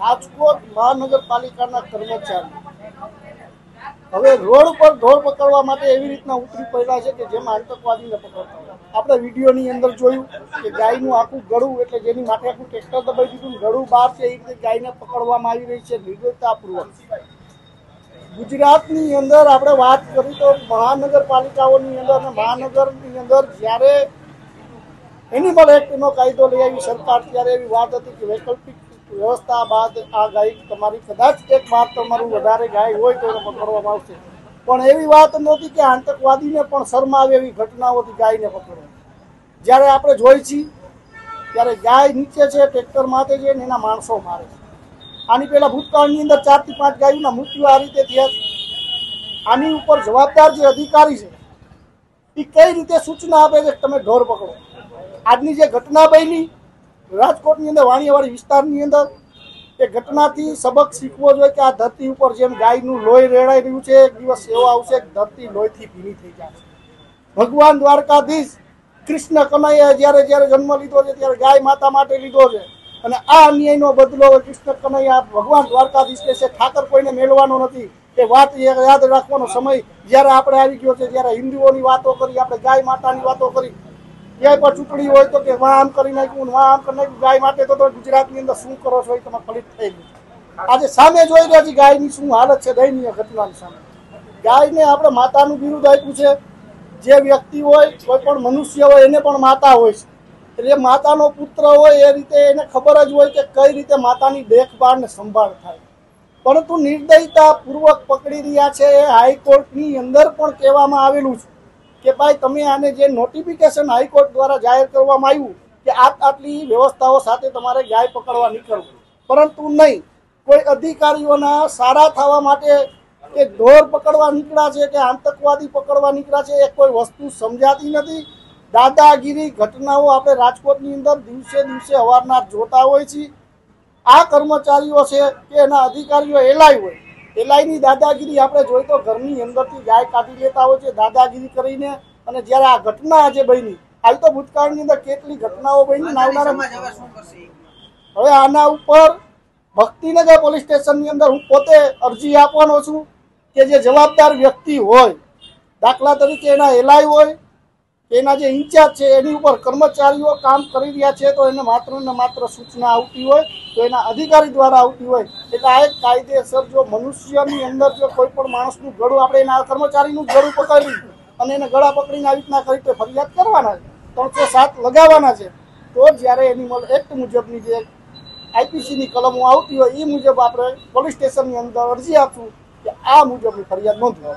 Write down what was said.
રાજકોટ મહાનગરપાલિકાના કર્મચારી હવે રોડ પર ઢોર પકડવા માટે એવી રીતના ઉતરી પડ્યા છે કે જેમાં આતંકવાદીને પકડતા. આપણે વિડીયોની અંદર જોયું કે ગાયનું આખું ગળું એટલે જેની માટે આખું ટ્રેક્ટર દબાઈ દીધું ગળું બહાર છે, એ રીતે ગાયને પકડવામાં આવી રહી છે નિર્દયતાપૂર્વક ગુજરાતની અંદર આપણે વાત કરી તો મહાનગરપાલિકાઓની અંદર અને મહાનગરની અંદર જ્યારે એનિમલ એક્ટનો કાયદો લઈ આવી સરકાર, ત્યારે એવી વાત હતી કે વૈકલ્પિક વ્યવસ્થા બાદ આ ગાય તમારી કદાચ એક વાર તમારું વધારે ગાય હોય તો એને પકડવામાં આવશે. પણ એવી વાત નહોતી કે આતંકવાદીને પણ શરમાવે એવી ઘટનાઓથી ગાયને પકડવા જ્યારે આપણે જોઈ છીએ, ત્યારે ગાય નીચે છે, ટ્રેક્ટર માથે છે ને એના માણસો મારે છે. આની પહેલાં ભૂતકાળની અંદર ચારથી પાંચ ગાયોના મૃત્યુ આ રીતે થયા છે. આની ઉપર જવાબદાર જે અધિકારી છે એ કઈ રીતે સૂચના આપે છે તમે ઢોર પકડો? આજની જે ઘટના બની રાજકોટની અંદર, વાણિયાવાડી વિસ્તારની અંદર એ ઘટનાથી સબક શીખવો જોઈએ કે આ ધરતી ઉપર જેમ ગાયનું લોહી રેડાઈ રહ્યું છે, એક દિવસ એવો આવશે કે ધરતી લોહીથી ભીની થઈ જશે. ભગવાન દ્વારકાધીશ કૃષ્ણ કનૈયા જ્યારે જ્યારે જન્મ લીધો છે, ત્યારે ગાય માતા માટે લીધો છે. અને આ અન્યાયનો બદલો કૃષ્ણ કનૈયા, ભગવાન દ્વારકાધીશ કહે છે, ઠાકર કોઈને મેળવાનો નથી. એ વાત યાદ રાખવાનો સમય જ્યારે આપણે આવી ગયો છે, જ્યારે હિન્દુઓની વાતો કરી, આપણે ગાય માતાની વાતો કરી ક્યાંય પણ ચૂંટણી હોય તો કે વાં આમ કરી નાખ્યું, વાં આમ કરી નાખ્યું, ગાય માટે તો તમે ગુજરાતની અંદર શું કરો છો એ તમે ફલિત થઈ ગયું આજે સામે જોઈ રહ્યા છીએ ગાયની શું હાલત છે, દયનીય ઘટનાની સામે. ગાયને આપણે માતાનું બિરુદ આપ્યું છે. જે વ્યક્તિ હોય, કોઈ પણ મનુષ્ય હોય, એને પણ માતા હોય છે. એટલે માતાનો પુત્ર હોય, એ રીતે એને ખબર જ હોય કે કઈ રીતે માતાની દેખભાળ ને સંભાળ થાય. પરંતુ નિર્દયતા પૂર્વક પકડી રહ્યા છે એ હાઈકોર્ટની અંદર પણ કહેવામાં આવેલું છે. કે ભાઈ, તમે આને જે નોટિફિકેશન હાઈકોર્ટ દ્વારા જાહેર કરવામાં આવ્યું કે આ આટલી વ્યવસ્થાઓ સાથે તમારે ગાય પકડવા નીકળવું. પરંતુ નહીં, કોઈ અધિકારીઓના સારા થવા માટે કે ઢોર પકડવા નીકળ્યા છે કે આતંકવાદી પકડવા નીકળ્યા છે, એ કોઈ વસ્તુ સમજાતી નથી. દાદાગીરી ઘટનાઓ આપણે રાજકોટની અંદર દિવસે દિવસે અવારનવાર જોતા હોય છીએ. આ કર્મચારીઓ છે કે એના અધિકારીઓ એલાય હોય એલાયની દાદાગીરી આપણે જોઈ તો ઘરની અંદરથી ગાય કાઢી લેતા હોય છે દાદાગીરી કરીને. અને જ્યારે આ ઘટના આજે બની હાલ તો ભૂતકાળની અંદર કેટલી ઘટનાઓ બની નાવનારા હવે આના ઉપર ભક્તિનગર પોલીસ સ્ટેશનની અંદર હું પોતે અરજી આપવાનો છું કે જે જવાબદાર વ્યક્તિ હોય દાખલા તરીકે એના એલાય હોય એના જે ઇન્ચાર્જ છે, એની ઉપર કર્મચારીઓ કામ કરી રહ્યા છે, તો એને માત્ર ને માત્ર સૂચના આવતી હોય, તો એના અધિકારી દ્વારા આવતી હોય. એટલે આ એક કાયદેસર જો મનુષ્યની અંદર જો કોઈ પણ માણસનું ગળું આપણે એના કર્મચારીનું ગળું પકડી અને એને ગળા પકડીને આવી રીતના કરી ફરિયાદ કરવાના છે, ત્રણસો સાત લગાવવાના છે, તો જ્યારે એનિમલ એક્ટ મુજબની જે આઈપીસીની કલમો આવતી હોય એ મુજબ આપણે પોલીસ સ્ટેશનની અંદર અરજી આપશું કે આ મુજબની ફરિયાદ નોંધવા.